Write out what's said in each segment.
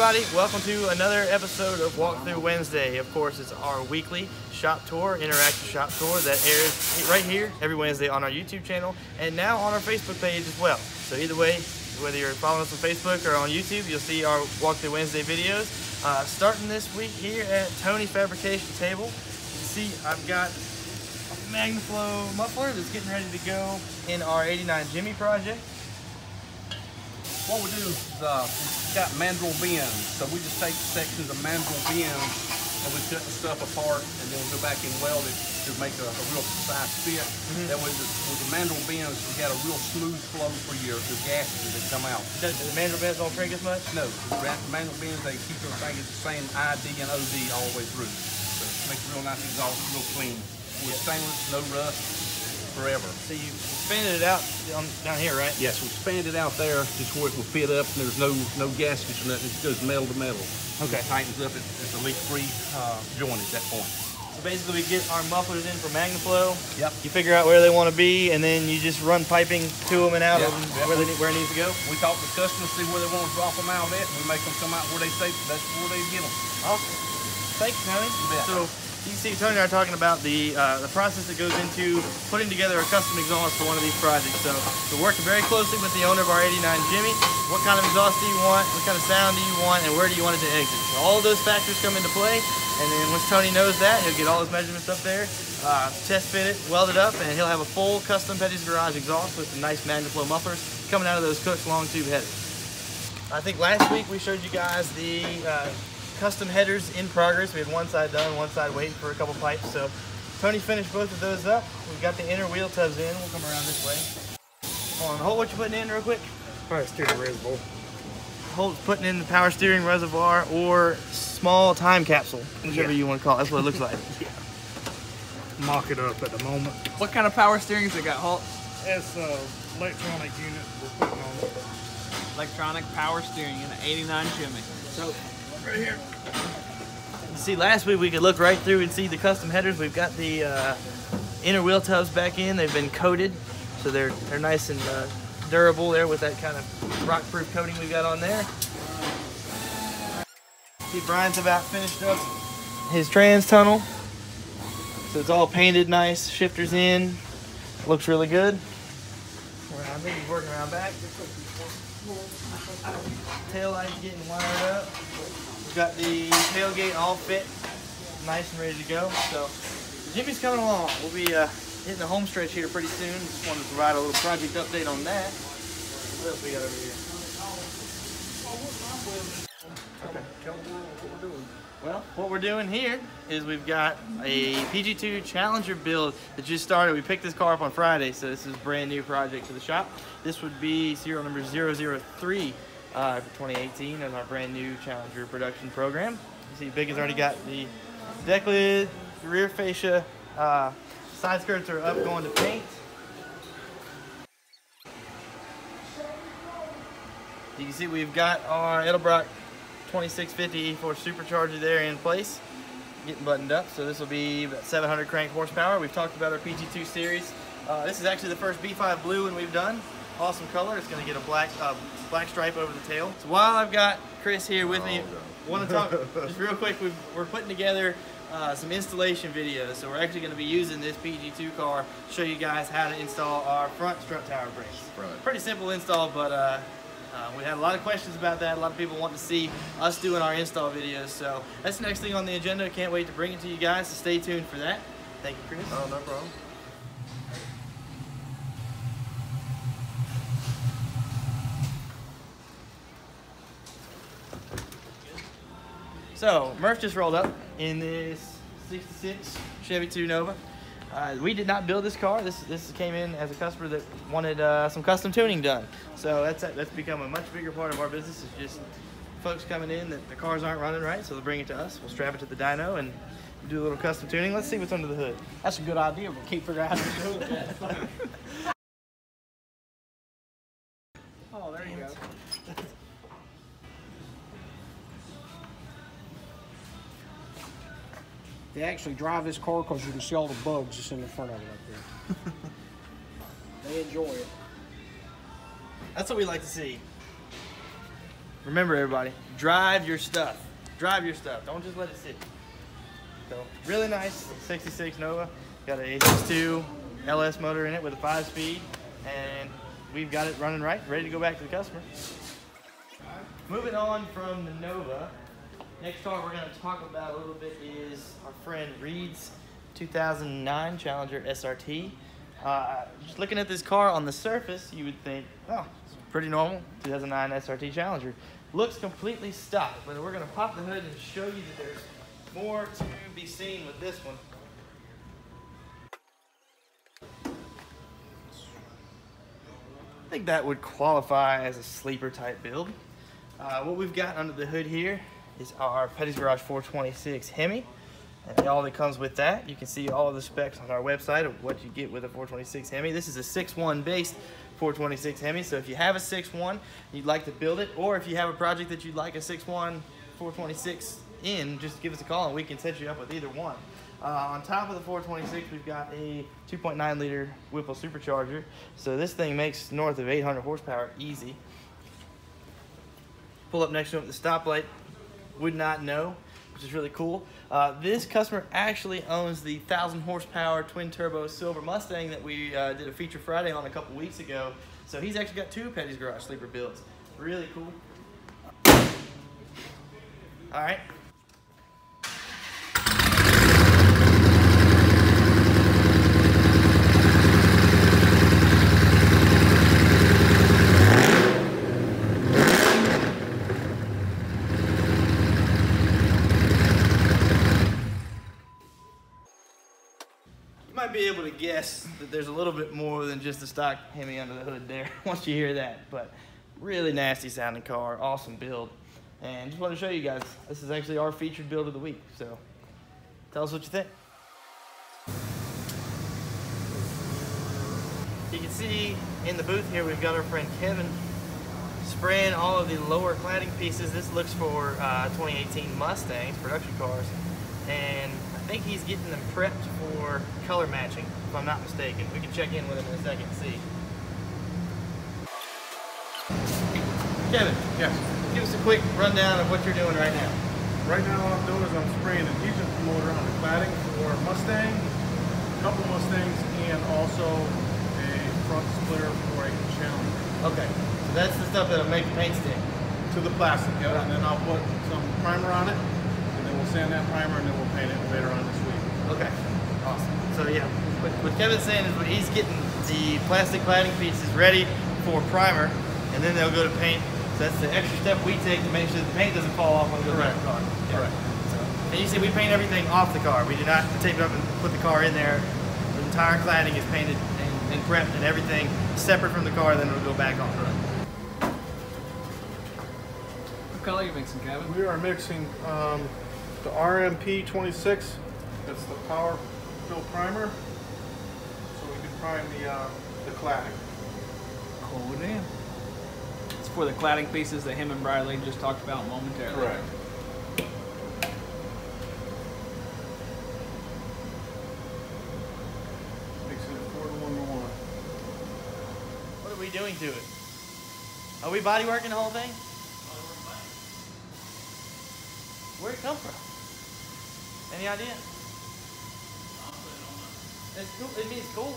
everybody. Welcome to another episode of Walkthrough Wednesday. Of course, it's our weekly shop tour, interactive shop tour that airs right here every Wednesday on our YouTube channel and now on our Facebook page as well. So either way, whether you're following us on Facebook or on YouTube, you'll see our Walkthrough Wednesday videos. Uh, starting this week here at Tony Fabrication Table, you see I've got a MagnaFlow muffler that's getting ready to go in our 89 Jimmy project. What we do is uh, we got mandrel bends. So we just take sections of mandrel bends and we cut the stuff apart and then we go back and weld it to make a, a real precise fit. That way the, with the mandrel bends, we got a real smooth flow for your, your gases that come out. Does the mandrel bends don't shrink as much? No, the mandrel bends, they keep everything at the same ID and OD all the way through. So it makes a real nice exhaust, real clean. With stainless, no rust, forever. So you expanded it out on, down here, right? Yes, we expanded it out there just where it will fit up and there's no no gaskets or nothing. It just goes metal to metal. Okay. It tightens up. It, it's a leak-free uh, joint at that point. So basically we get our mufflers in for MagnaFlow. Yep. You figure out where they want to be and then you just run piping to them and out Yep, of them yep. where, they, need- where it needs to go. We talk to customers, see where they want to drop them out at, and we make them come out where they say that's where they get them. Awesome. Thank you, Tony. So you see Tony and I are talking about the uh, the process that goes into putting together a custom exhaust for one of these projects. So we're working very closely with the owner of our 89 Jimmy. What kind of exhaust do you want? What kind of sound do you want? And where do you want it to exit? So all those factors come into play. And then once Tony knows that, he'll get all his measurements up there, uh, test fit it, weld it up, and he'll have a full custom Petty's Garage exhaust with some nice MagnaFlow mufflers coming out of those Kooks long tube headers. I think last week we showed you guys the uh, custom headers in progress. We had one side done, one side waiting for a couple pipes. So Tony finished both of those up. We've got the inner wheel tubs in. We'll come around this way. Hold on, hold what you're putting in real quick. Probably steering reservoir. Hold putting in the power steering reservoir or small time capsule, whichever Yeah. you want to call it. That's what it looks like. yeah. Mock it up at the moment. What kind of power steerings it got, Halt? It's a electronic unit we're putting on it. Electronic power steering in an 89 Jimmy. So right here. You see, last week we could look right through and see the custom headers. We've got the uh, inner wheel tubs back in. They've been coated, so they're they're nice and uh, durable there with that kind of rock-proof coating we've got on there. See, Brian's about finished up his trans tunnel, so it's all painted nice. Shifters in, looks really good. I think he's working around back. Tail lights getting wired up. We've got the tailgate all fit, nice and ready to go. So Jimmy's coming along. We'll be uh, hitting the home stretch here pretty soon. Just wanted to provide a little project update on that. What else we got over here? Okay. Well, what we're doing here is we've got a PG2 Challenger build that just started. We picked this car up on Friday, so this is a brand new project for the shop. This would be serial number 003 uh, for 2018 in our brand new Challenger production program. You see Big has already got the deck lid, rear fascia, uh, side skirts are up going to paint. You can see we've got our Edelbrock 2650 E-Force supercharger there in place, getting buttoned up. So this will be about 700 crank horsepower. We've talked about our PG2 series. Uh, this is actually the first B5 blue one we've done. Awesome color. It's going to get a black uh, black stripe over the tail. So while I've got Chris here with me, want to talk just real quick. We've, we're putting together uh, some installation videos. So we're actually going to be using this PG2 car to show you guys how to install our front strut tower braces. Right. Pretty simple install, but uh, uh, we had a lot of questions about that. A lot of people want to see us doing our install videos. So that's the next thing on the agenda. Can't wait to bring it to you guys. So stay tuned for that. Thank you, Chris. Oh, no problem. So Murph just rolled up in this '66 Chevy 2 Nova. Uh, we did not build this car. This this came in as a customer that wanted uh, some custom tuning done. So that's that's become a much bigger part of our business. Is just folks coming in that the cars aren't running right, so they'll bring it to us. We'll strap it to the dyno and do a little custom tuning. Let's see what's under the hood. That's a good idea. We'll keep figuring out how to do it. Oh, there you go. They actually drive this car because you can see all the bugs that's in the front of it up there. they enjoy it. That's what we like to see. remember everybody, drive your stuff. Drive your stuff. Don't just let it sit. So really nice 66 Nova. Got an A62 LS motor in it with a five speed and we've got it running right, ready to go back to the customer. Moving on from the Nova, next car we're gonna talk about a little bit is our friend Reed's 2009 Challenger SRT. Uh, just looking at this car on the surface, you would think, oh, it's pretty normal, 2009 SRT Challenger. Looks completely stock, but we're gonna pop the hood and show you that there's more to be seen with this one. I think that would qualify as a sleeper type build. Uh, what we've got under the hood here is our Petty's Garage 426 Hemi. And all that comes with that, you can see all of the specs on our website of what you get with a 426 Hemi. This is a 6.1 based 426 Hemi, so if you have a 6.1, you'd like to build it, or if you have a project that you'd like a 6.1 426 in, just give us a call and we can set you up with either one. Uh, on top of the 426, we've got a 2.9 liter Whipple supercharger. So this thing makes north of 800 horsepower easy. Pull up next to it at the stoplight, would not know, which is really cool. Uh, this customer actually owns the 1,000 horsepower twin turbo silver Mustang that we uh, did a feature Friday on a couple weeks ago. So he's actually got two Petty's Garage sleeper builds. Really cool. All right, be able to guess that there's a little bit more than just a stock Hemi under the hood there once you hear that. But really nasty sounding car, awesome build. And just want to show you guys, this is actually our featured build of the week. So tell us what you think. You can see in the booth here, we've got our friend Kevin spraying all of the lower cladding pieces. This looks for uh, 2018 Mustangs, production cars. And think he's getting them prepped for color matching, if I'm not mistaken. We can check in with him in a second and see. Kevin. Yes. Give us a quick rundown of what you're doing right now. Right now what I'm doing is I'm spraying a adhesion promoter on the cladding for Mustang, a couple Mustangs, and also a front splitter for a Challenger. Okay. So that's the stuff that'll make the paint stick. To the plastic, yeah. And then I'll put some primer on it, and then we'll sand that primer and then we'll paint it later on this week. Okay, awesome. So yeah, what, what Kevin's saying is he's getting the plastic cladding pieces ready for primer, and then they'll go to paint. So that's the extra step we take to make sure the paint doesn't fall off when it goes Correct. the car. Yeah. Correct. So, and you see we paint everything off the car. We do not tape it up and put the car in there. The entire cladding is painted and, and prepped and everything separate from the car, then it'll go back on. Correct. What color are you mixing, Kevin? We are mixing um, the RMP 26. That's the power fill primer. So prime the, uh, the cladding. Cool damn. It's for the cladding pieces that him and Bradley just talked about momentarily. Correct. Mixing it four to one to one. What are we doing to it? Are we body working the whole thing? Where'd it come from? Any idea? It's cool. It means cool.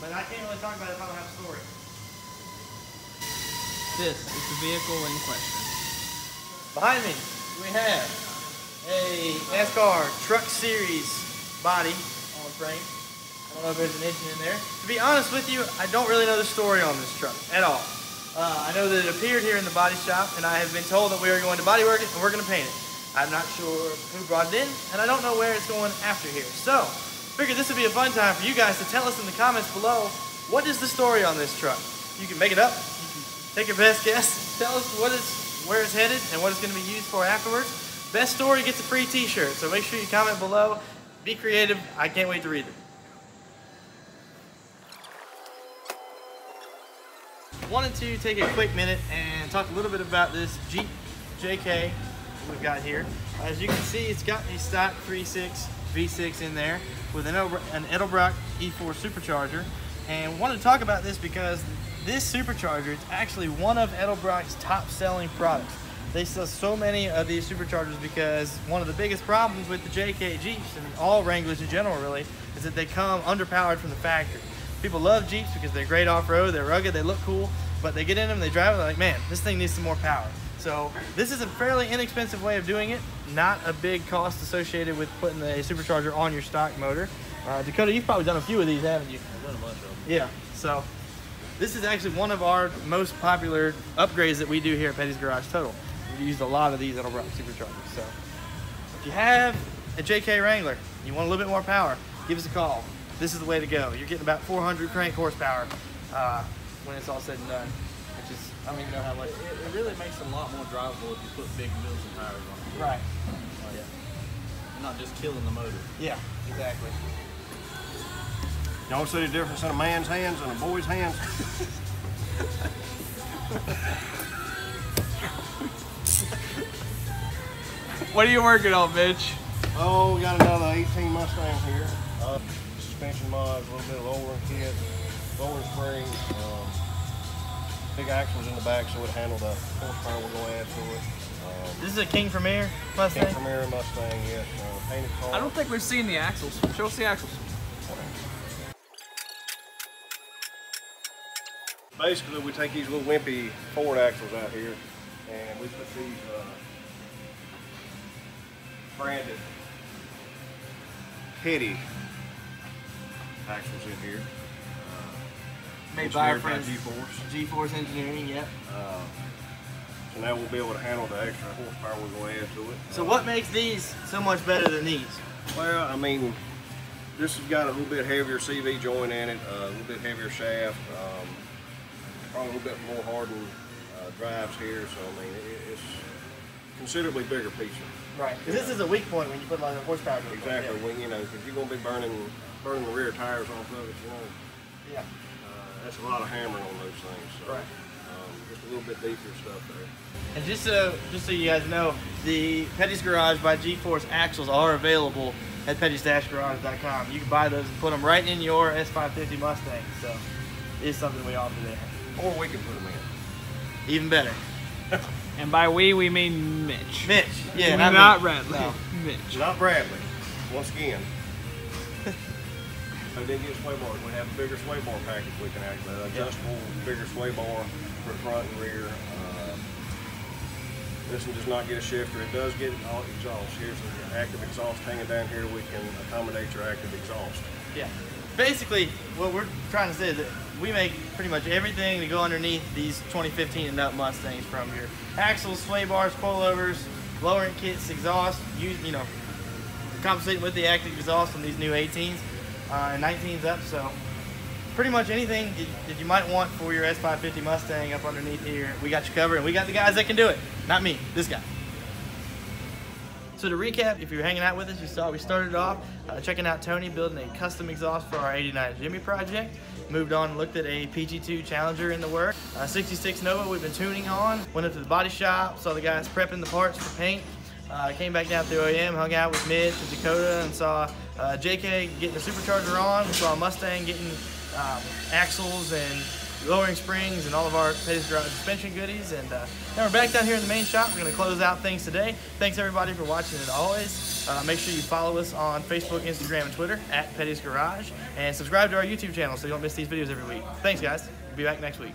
But I can't really talk about it if I don't have a story. This is the vehicle in question. Behind me, we have a NASCAR Truck Series body on the frame. I don't know if there's an engine in there. To be honest with you, I don't really know the story on this truck at all. Uh, I know that it appeared here in the body shop, and I have been told that we are going to body work it and we're going to paint it. I'm not sure who brought it in, and I don't know where it's going after here. So, figured this would be a fun time for you guys to tell us in the comments below, what is the story on this truck? You can make it up, you can take your best guess, tell us what is, where it's headed, and what it's going to be used for afterwards. Best story gets a free t-shirt, so make sure you comment below. Be creative, I can't wait to read it. Wanted to take a quick minute and talk a little bit about this Jeep JK we've got here. As you can see, it's got a stock 3.6 V6 in there with an, an Edelbrock E-Force supercharger. And wanted to talk about this because this supercharger is actually one of Edelbrock's top selling products. They sell so many of these superchargers because one of the biggest problems with the JK Jeeps and all Wranglers in general really is that they come underpowered from the factory. People love Jeeps because they're great off-road, they're rugged, they look cool, but they get in them, they drive it, they're like, man, this thing needs some more power. So this is a fairly inexpensive way of doing it, not a big cost associated with putting a supercharger on your stock motor. Uh, Dakota, you've probably done a few of these, haven't you? I've done a bunch of them. Yeah, so this is actually one of our most popular upgrades that we do here at Petty's Garage Total. We've used a lot of these Edelbrock superchargers. So if you have a JK Wrangler, you want a little bit more power, give us a call. This is the way to go. You're getting about 400 crank horsepower uh, when it's all said and done, which is, I don't even know how much. It, it really makes it a lot more drivable if you put big wheels and tires on it. Right. Oh, yeah. You're not just killing the motor. Yeah, exactly. Y'all see the difference in a man's hands and a boy's hands? What are you working on, Mitch? Oh, we got another 18 Mustang here. Uh, suspension mods, a little bit of lowering kit, lowering springs, um, big axles in the back so it handle the horsepower we're going to add to it. Um, This is a King Premier Mustang. King Premier Mustang, yes. Uh, painted car. I don't think we've seen the axles. Show us the axles. Basically, we take these little wimpy Ford axles out here and we put these uh, branded Petty axles in here. Made by our friends G-Force. G-Force Engineering, yep. Uh, so now we'll be able to handle the extra horsepower we're going to add to it. So what makes these so much better than these? Well, I mean, this has got a little bit heavier CV joint in it, uh, a little bit heavier shaft, um, probably a little bit more hardened uh, drives here. So I mean, it, it's considerably bigger piece. Right. Because this is a weak point when you put a lot of horsepower. Exactly. When you know, because you're going to be burning burning the rear tires off of it. You know, Yeah. That's a lot of hammering on those things. So, Right. Um, just a little bit deeper stuff there. And just so just so you guys know, the Petty's Garage by G-Force axles are available at petty's-garage.com. You can buy those and put them right in your S550 Mustang. So it's something we offer there. Or we can put them in. Even better. And by we, we mean Mitch. Mitch. Yeah. Not not me. Bradley. No. Mitch. Not Bradley. Once again. I didn't get sway bars. We have a bigger sway bar package we can act with. Adjustable, bigger sway bar for front and rear. Uh, this one does not get a shifter. It does get all exhaust. Here's the active exhaust hanging down here. We can accommodate your active exhaust. Yeah. Basically, what we're trying to say is that we make pretty much everything to go underneath these 2015 and up Mustangs from your axles, sway bars, coilovers, lowering kits, exhaust, you, you know, compensating with the active exhaust on these new 18s uh, and 19s up. So pretty much anything that- you might want for your S550 Mustang up underneath here, we got you covered, and we got the guys that can do it. Not me, this guy. So to recap, if you're hanging out with us, you saw we started off uh, checking out Tony building a custom exhaust for our 89 Jimmy project. Moved on and looked at a PG2 Challenger in the work. Uh, 66 Nova we've been tuning on. Went up to the body shop, saw the guys prepping the parts for paint. Uh, came back down through OEM, hung out with Mitch and Dakota, and saw uh, JK getting a supercharger on. We saw Mustang getting um, axles and lowering springs and all of our Petty's Garage suspension goodies. And uh, now we're back down here in the main shop. We're going to close out things today. Thanks everybody for watching as always. Uh, make sure you follow us on Facebook, Instagram, and Twitter at Petty's Garage. And subscribe to our YouTube channel so you don't miss these videos every week. Thanks guys. We'll be back next week.